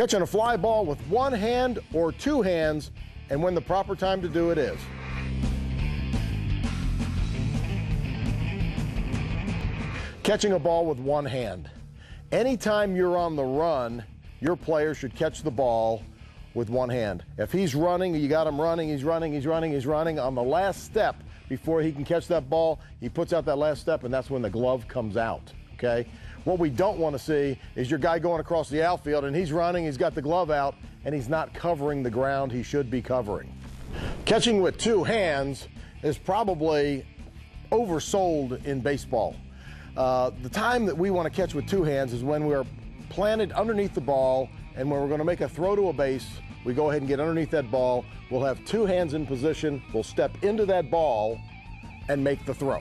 Catching a fly ball with one hand or two hands and when the proper time to do it is. Catching a ball with one hand. Anytime you're on the run, your player should catch the ball with one hand. If he's running, you got him running, he's running, he's running, he's running. On the last step, before he can catch that ball, he puts out that last step, and that's when the glove comes out. Okay? What we don't want to see is your guy going across the outfield and he's running, he's got the glove out, and he's not covering the ground he should be covering. Catching with two hands is probably oversold in baseball. Uh, the time that we want to catch with two hands is when we're planted underneath the ball and when we're going to make a throw to a base, we go ahead and get underneath that ball. We'll have two hands in position. We'll step into that ball and make the throw.